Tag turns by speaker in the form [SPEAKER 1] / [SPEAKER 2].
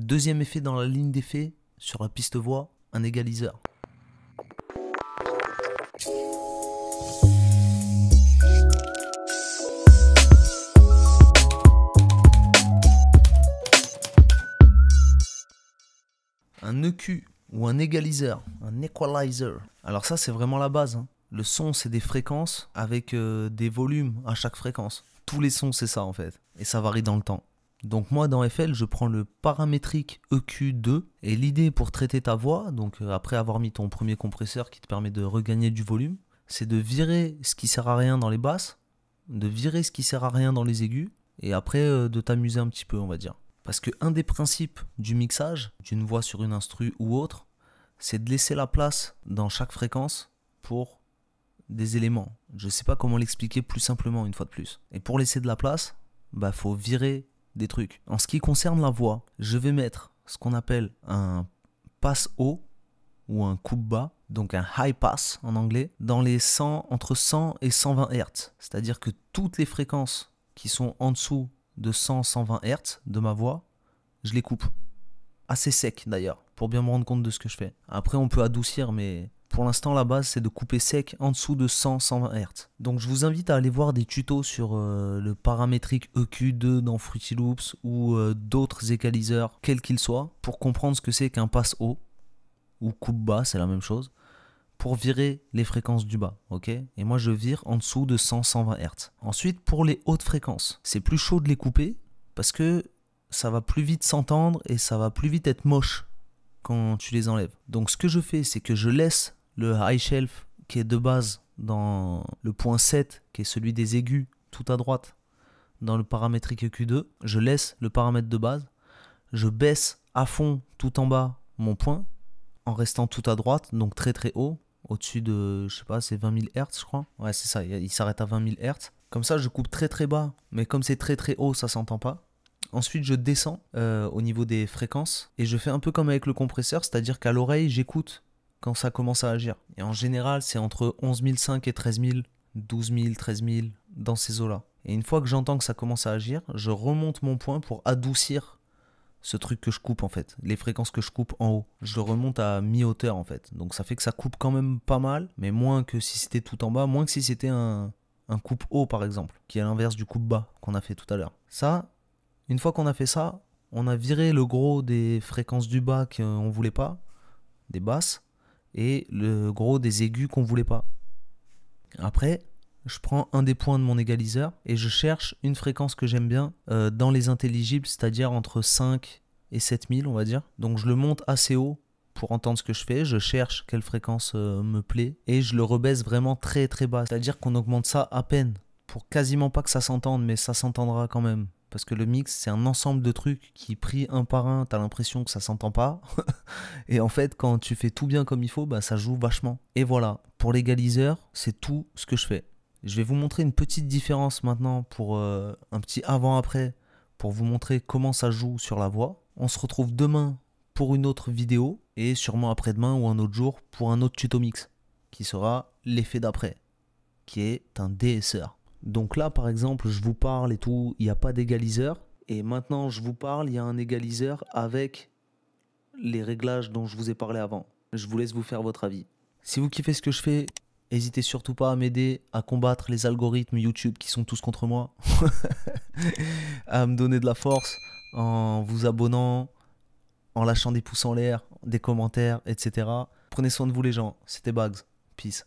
[SPEAKER 1] Deuxième effet dans la ligne d'effet, sur la piste voix, un égaliseur. Un EQ ou un égaliseur, un equalizer. Alors ça c'est vraiment la base. hein. Le son c'est des fréquences avec euh, des volumes à chaque fréquence. Tous les sons c'est ça en fait. Et ça varie dans le temps. Donc moi dans FL je prends le paramétrique EQ2 et l'idée pour traiter ta voix, donc euh, après avoir mis ton premier compresseur qui te permet de regagner du volume, c'est de virer ce qui sert à rien dans les basses, de virer ce qui sert à rien dans les aigus et après euh, de t'amuser un petit peu on va dire. Parce que un des principes du mixage, d'une voix sur une instru ou autre, c'est de laisser la place dans chaque fréquence pour des éléments. Je sais pas comment l'expliquer plus simplement une fois de plus. Et pour laisser de la place, bah faut virer trucs. En ce qui concerne la voix, je vais mettre ce qu'on appelle un passe haut ou un coupe bas, donc un high pass en anglais, dans les 100 entre 100 et 120 Hz. C'est-à-dire que toutes les fréquences qui sont en dessous de 100-120 Hz de ma voix, je les coupe. Assez sec d'ailleurs, pour bien me rendre compte de ce que je fais. Après, on peut adoucir, mais pour l'instant, la base, c'est de couper sec en dessous de 100-120 Hz. Donc, je vous invite à aller voir des tutos sur euh, le paramétrique EQ2 dans Fruity Loops ou euh, d'autres égaliseurs, quels qu'ils soient, pour comprendre ce que c'est qu'un passe haut ou coupe bas, c'est la même chose, pour virer les fréquences du bas, ok? Et moi, je vire en dessous de 100-120 Hz. Ensuite, pour les hautes fréquences, c'est plus chaud de les couper parce que ça va plus vite s'entendre et ça va plus vite être moche quand tu les enlèves. Donc ce que je fais, c'est que je laisse le high shelf qui est de base dans le point 7, qui est celui des aigus, tout à droite, dans le paramétrique EQ2. Je laisse le paramètre de base. Je baisse à fond tout en bas mon point, en restant tout à droite, donc très très haut, au-dessus de, je sais pas, c'est 20 000 Hz, je crois. Ouais, c'est ça, il s'arrête à 20 000 Hz. Comme ça, je coupe très très bas, mais comme c'est très très haut, ça s'entend pas. Ensuite, je descends euh, au niveau des fréquences et je fais un peu comme avec le compresseur, c'est-à-dire qu'à l'oreille, j'écoute quand ça commence à agir. Et en général, c'est entre 11 500 et 13 000, 12 000, 13 000, dans ces eaux-là. Et une fois que j'entends que ça commence à agir, je remonte mon point pour adoucir ce truc que je coupe en fait, les fréquences que je coupe en haut. Je le remonte à mi-hauteur en fait. Donc ça fait que ça coupe quand même pas mal, mais moins que si c'était tout en bas, moins que si c'était un, un coupe haut par exemple, qui est l'inverse du coupe bas qu'on a fait tout à l'heure. Ça, une fois qu'on a fait ça, on a viré le gros des fréquences du bas qu'on voulait pas, des basses, et le gros des aigus qu'on voulait pas. Après, je prends un des points de mon égaliseur et je cherche une fréquence que j'aime bien euh, dans les intelligibles, c'est-à-dire entre 5 et 7000, on va dire. Donc je le monte assez haut pour entendre ce que je fais, je cherche quelle fréquence euh, me plaît et je le rebaisse vraiment très très bas. C'est-à-dire qu'on augmente ça à peine pour quasiment pas que ça s'entende, mais ça s'entendra quand même. Parce que le mix, c'est un ensemble de trucs qui, pris un par un, t'as l'impression que ça s'entend pas. et en fait, quand tu fais tout bien comme il faut, bah, ça joue vachement. Et voilà, pour l'égaliseur, c'est tout ce que je fais. Je vais vous montrer une petite différence maintenant pour euh, un petit avant-après, pour vous montrer comment ça joue sur la voix. On se retrouve demain pour une autre vidéo, et sûrement après-demain ou un autre jour pour un autre tuto mix, qui sera l'effet d'après, qui est un DSR. Donc là, par exemple, je vous parle et tout, il n'y a pas d'égaliseur. Et maintenant, je vous parle, il y a un égaliseur avec les réglages dont je vous ai parlé avant. Je vous laisse vous faire votre avis. Si vous kiffez ce que je fais, n'hésitez surtout pas à m'aider à combattre les algorithmes YouTube qui sont tous contre moi. à me donner de la force en vous abonnant, en lâchant des pouces en l'air, des commentaires, etc. Prenez soin de vous les gens. C'était Bags. Peace.